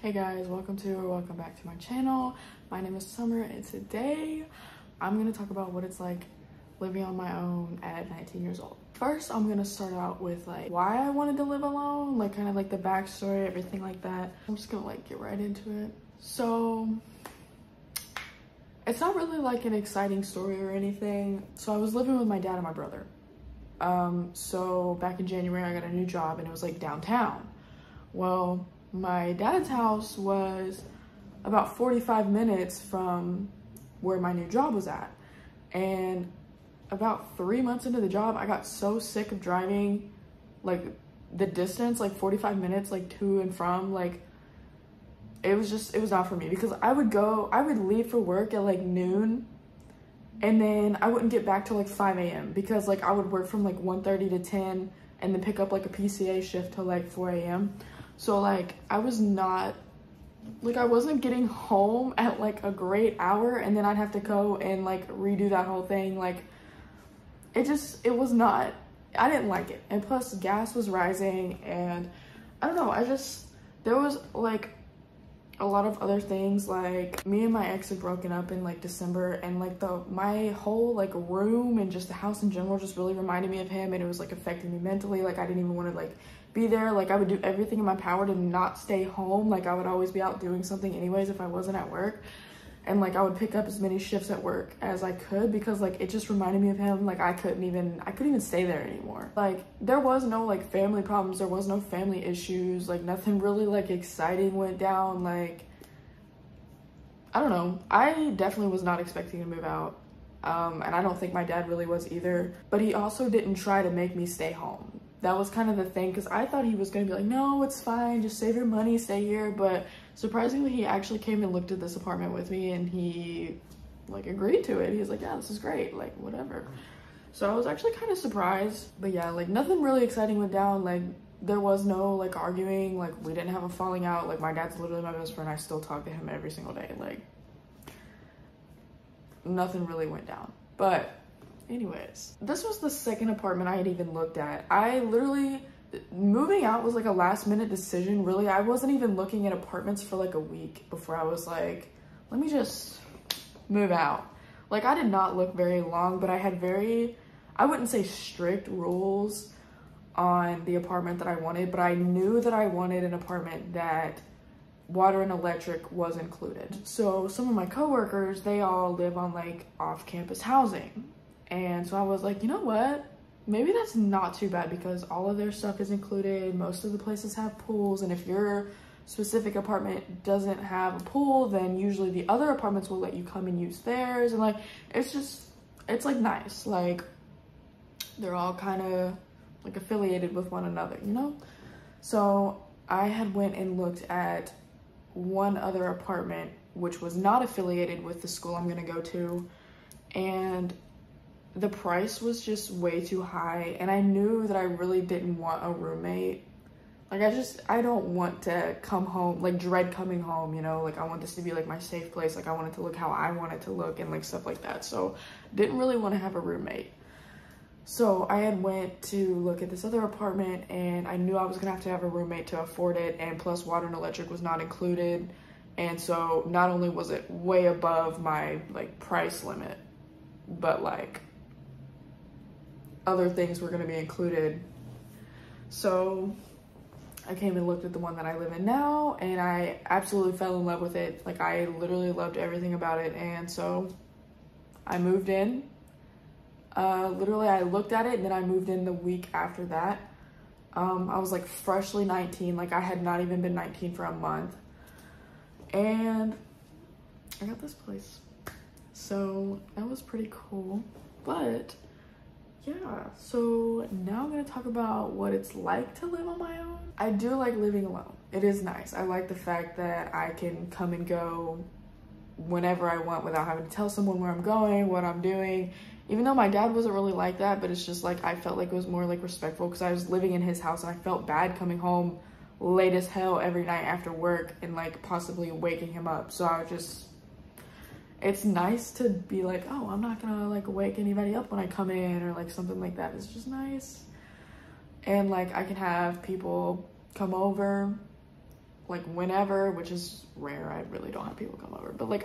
Hey guys, welcome to or welcome back to my channel. My name is Sommer and today I'm gonna talk about what it's like living on my own at 19 years old. First, I'm gonna start out with like why I wanted to live alone, like kind of like the backstory, everything like that. I'm just gonna like get right into it. So it's not really like an exciting story or anything. So I was living with my dad and my brother. Um, so back in January, I got a new job and it was like downtown. Well, my dad's house was about 45 minutes from where my new job was at. And about three months into the job, I got so sick of driving like the distance, like 45 minutes, like to and from, like it was just, it was not for me because I would go, I would leave for work at like noon and then I wouldn't get back till like 5 a.m. because like I would work from like 1.30 to 10 and then pick up like a PCA shift till like 4 a.m. So like I was not like I wasn't getting home at like a great hour and then I'd have to go and like redo that whole thing like it just it was not I didn't like it. And plus gas was rising and I don't know I just there was like a lot of other things like me and my ex had broken up in like December and like the my whole like room and just the house in general just really reminded me of him and it was like affecting me mentally like I didn't even want to like be there like I would do everything in my power to not stay home. Like I would always be out doing something anyways if I wasn't at work. And like I would pick up as many shifts at work as I could because like it just reminded me of him. Like I couldn't even I couldn't even stay there anymore. Like there was no like family problems. There was no family issues. Like nothing really like exciting went down. Like I don't know. I definitely was not expecting to move out. Um, and I don't think my dad really was either. But he also didn't try to make me stay home that was kind of the thing because I thought he was gonna be like no it's fine just save your money stay here but surprisingly he actually came and looked at this apartment with me and he like agreed to it. He's like yeah this is great like whatever. So i was actually kind of surprised but yeah like nothing really exciting went down like there was no like arguing like we didn't have a falling out like my dad's literally my best friend i still talk to him every single day like nothing really went down. But anyways this was the second apartment i had even looked at. I literally moving out was like a last minute decision really. I wasn't even looking at apartments for like a week before i was like let me just move out. Like i did not look very long but i had very i wouldn't say strict rules on the apartment that i wanted but i knew that i wanted an apartment that water and electric was included. So some of my coworkers they all live on like off-campus housing and so i was like you know what maybe that's not too bad because all of their stuff is included. Most of the places have pools, and if your specific apartment doesn't have a pool, then usually the other apartments will let you come and use theirs. And like, it's just, it's like nice. Like, they're all kind of like affiliated with one another, you know? So I had went and looked at one other apartment, which was not affiliated with the school I'm gonna go to. And the price was just way too high and I knew that I really didn't want a roommate. Like I just, I don't want to come home, like dread coming home, you know, like I want this to be like my safe place. Like I want it to look how I want it to look and like stuff like that. So didn't really want to have a roommate. So I had went to look at this other apartment and I knew I was gonna have to have a roommate to afford it and plus water and electric was not included. And so not only was it way above my like price limit, but like other things were going to be included. So I came and looked at the one that I live in now and I absolutely fell in love with it. Like I literally loved everything about it. And so I moved in. Uh, literally I looked at it and then I moved in the week after that. Um, I was like freshly 19. Like I had not even been 19 for a month. And I got this place. So that was pretty cool. But yeah so now i'm to talk about what it's like to live on my own. I do like living alone. It is nice. I like the fact that i can come and go whenever i want without having to tell someone where i'm going what i'm doing. Even though my dad wasn't really like that but it's just like i felt like it was more like respectful because i was living in his house and i felt bad coming home late as hell every night after work and like possibly waking him up. So i was just it's nice to be like, oh, I'm not gonna like wake anybody up when I come in or like something like that. It's just nice. And like I can have people come over like whenever, which is rare. I really don't have people come over, but like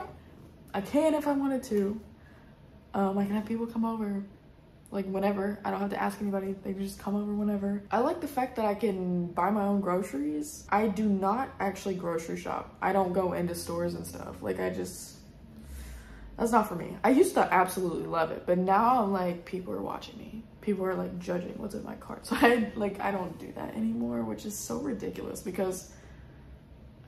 I can if I wanted to. Um, I can have people come over like whenever. I don't have to ask anybody. They just come over whenever. I like the fact that I can buy my own groceries. I do not actually grocery shop. I don't go into stores and stuff. Like I just, that's not for me. I used to absolutely love it, but now I'm like, people are watching me. People are like judging what's in my cart. So I like, I don't do that anymore, which is so ridiculous because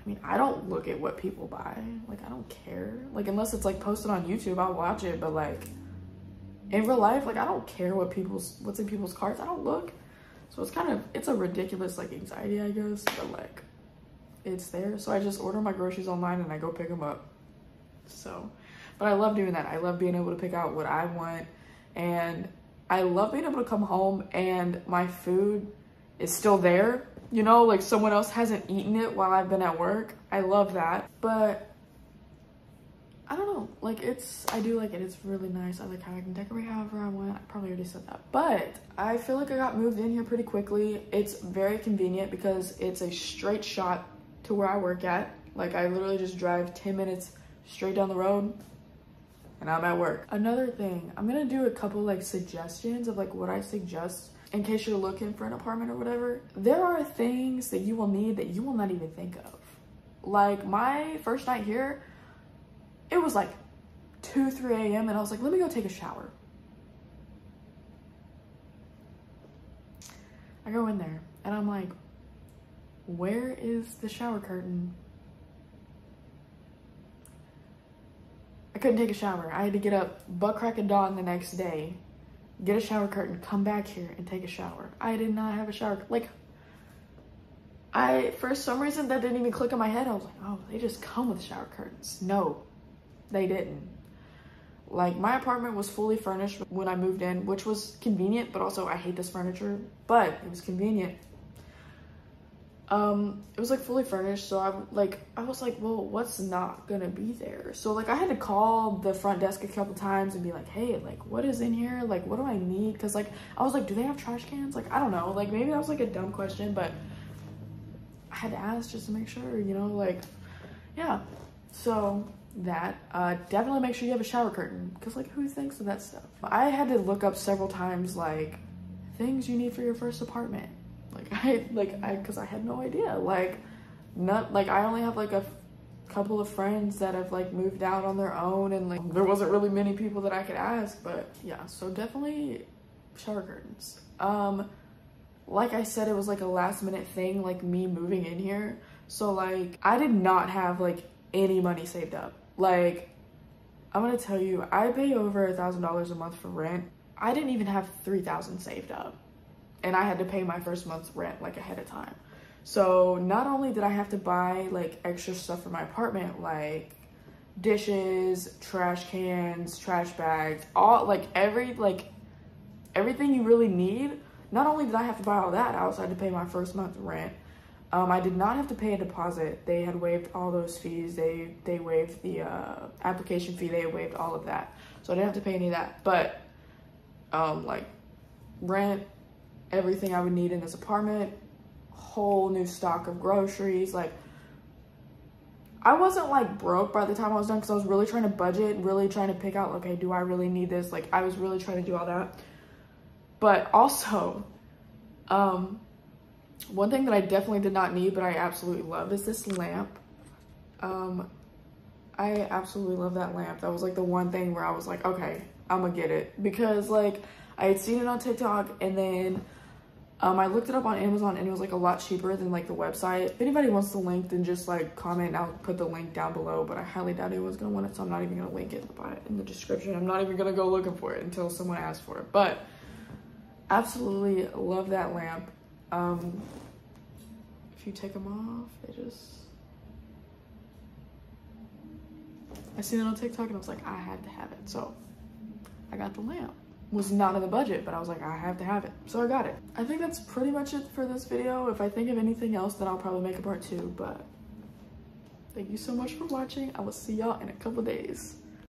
I mean, I don't look at what people buy. Like, I don't care. Like, unless it's like posted on YouTube, I'll watch it. But like, in real life, like I don't care what people's what's in people's carts. I don't look. So it's kind of it's a ridiculous like anxiety, I guess, but like it's there. So I just order my groceries online and I go pick them up. So, but I love doing that. I love being able to pick out what I want and I love being able to come home and my food is still there. You know, like someone else hasn't eaten it while I've been at work. I love that. But I don't know, like it's, I do like it. It's really nice. I like how I can decorate however I want. I probably already said that. But I feel like I got moved in here pretty quickly. It's very convenient because it's a straight shot to where I work at. Like I literally just drive 10 minutes straight down the road and I'm at work. Another thing, I'm gonna do a couple like suggestions of like what I suggest in case you're looking for an apartment or whatever. There are things that you will need that you will not even think of. Like my first night here, it was like 2, 3 a.m. and I was like, let me go take a shower. I go in there and I'm like, where is the shower curtain? I couldn't take a shower. I had to get up butt crack of dawn the next day, get a shower curtain, come back here and take a shower. I did not have a shower. Like, I, for some reason, that didn't even click in my head. I was like, oh, they just come with shower curtains. No, they didn't. Like my apartment was fully furnished when I moved in, which was convenient, but also I hate this furniture, but it was convenient. Um, it was like fully furnished, so i'm like I was like, well, what's not gonna be there? So like I had to call the front desk a couple times and be like, hey, like what is in here? Like what do I need? Cause like I was like, do they have trash cans? Like I don't know. Like maybe that was like a dumb question, but I had to ask just to make sure, you know, like yeah. So that. Uh, definitely make sure you have a shower curtain because like who thinks of that stuff? I had to look up several times like things you need for your first apartment. Like I like I because I had no idea. Like not like I only have like a couple of friends that have like moved out on their own and like there wasn't really many people that I could ask but yeah so definitely shower curtains um like I said it was like a last minute thing like me moving in here so like I did not have like any money saved up like, I'm gonna tell you, I pay over a thousand dollars a month for rent. I didn't even have 3000 saved up and I had to pay my first month's rent like ahead of time. So not only did I have to buy like extra stuff for my apartment, like dishes, trash cans, trash bags, all like every like everything you really need. Not only did I have to buy all that, I also had to pay my first month's rent. Um, I did not have to pay a deposit. They had waived all those fees. They they waived the uh, application fee. They waived all of that. So I didn't have to pay any of that. But um, like rent, everything I would need in this apartment, whole new stock of groceries. Like I wasn't like broke by the time I was done because I was really trying to budget, really trying to pick out, okay, do I really need this? Like I was really trying to do all that. But also, um, one thing that I definitely did not need, but I absolutely love is this lamp. Um, I absolutely love that lamp. That was like the one thing where I was like, okay, I'm gonna get it. Because like I had seen it on TikTok and then um, I looked it up on Amazon and it was like a lot cheaper than like the website. If anybody wants the link, then just like comment and I'll put the link down below. But I highly doubt anyone's gonna want it, so I'm not even gonna link it in the description. I'm not even gonna go looking for it until someone asks for it. But absolutely love that lamp. Um, if you take them off, they just. I seen it on TikTok and I was like, I had to have it. So I got the lamp. Was not in the budget, but I was like, I have to have it. So I got it. I think that's pretty much it for this video. If I think of anything else, then I'll probably make a part two, but thank you so much for watching. I will see y'all in a couple days.